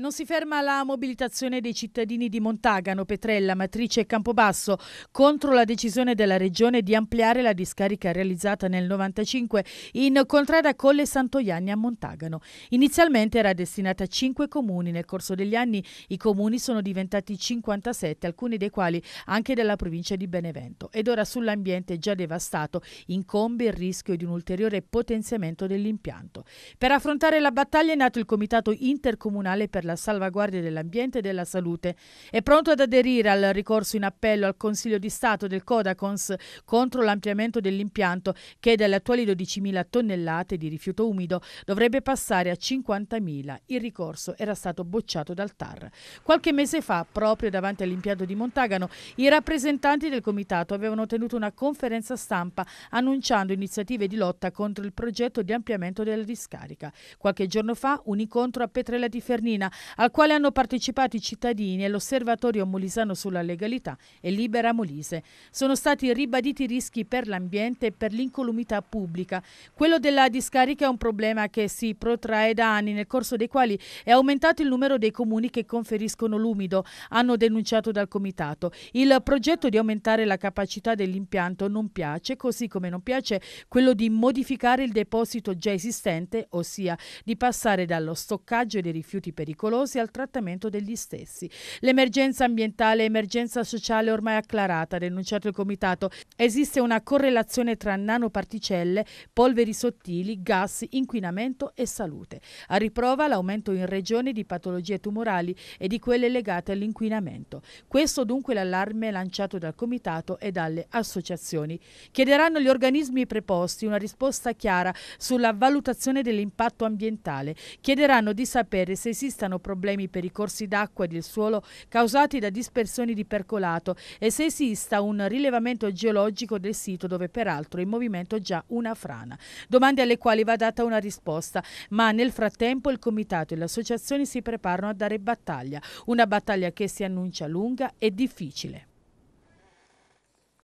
Non si ferma la mobilitazione dei cittadini di Montagano, Petrella, Matrice e Campobasso contro la decisione della Regione di ampliare la discarica realizzata nel 95 in contrada Colle Santoianni a Montagano. Inizialmente era destinata a 5 comuni, nel corso degli anni i comuni sono diventati 57, alcuni dei quali anche della provincia di Benevento. Ed ora sull'ambiente già devastato incombe il rischio di un ulteriore potenziamento dell'impianto. Per affrontare la battaglia è nato il Comitato Intercomunale per la la salvaguardia dell'ambiente e della salute. È pronto ad aderire al ricorso in appello al Consiglio di Stato del Codacons contro l'ampliamento dell'impianto che dalle attuali 12.000 tonnellate di rifiuto umido dovrebbe passare a 50.000. Il ricorso era stato bocciato dal TAR. Qualche mese fa, proprio davanti all'impianto di Montagano, i rappresentanti del comitato avevano tenuto una conferenza stampa annunciando iniziative di lotta contro il progetto di ampliamento della discarica. Qualche giorno fa un incontro a Petrella di Fernina al quale hanno partecipato i cittadini e l'Osservatorio Molisano sulla legalità e Libera Molise. Sono stati ribaditi rischi per l'ambiente e per l'incolumità pubblica. Quello della discarica è un problema che si protrae da anni, nel corso dei quali è aumentato il numero dei comuni che conferiscono l'umido, hanno denunciato dal comitato. Il progetto di aumentare la capacità dell'impianto non piace, così come non piace quello di modificare il deposito già esistente, ossia di passare dallo stoccaggio dei rifiuti pericolosi pericolosi al trattamento degli stessi. L'emergenza ambientale e emergenza sociale ormai acclarata, ha denunciato il Comitato. Esiste una correlazione tra nanoparticelle, polveri sottili, gas, inquinamento e salute. A riprova l'aumento in regione di patologie tumorali e di quelle legate all'inquinamento. Questo dunque l'allarme lanciato dal Comitato e dalle associazioni. Chiederanno agli organismi preposti una risposta chiara sulla valutazione dell'impatto ambientale. Chiederanno di sapere se esistano problemi per i corsi d'acqua e del suolo causati da dispersioni di percolato e se esista un rilevamento geologico del sito dove peraltro è in movimento già una frana. Domande alle quali va data una risposta, ma nel frattempo il comitato e le associazioni si preparano a dare battaglia, una battaglia che si annuncia lunga e difficile.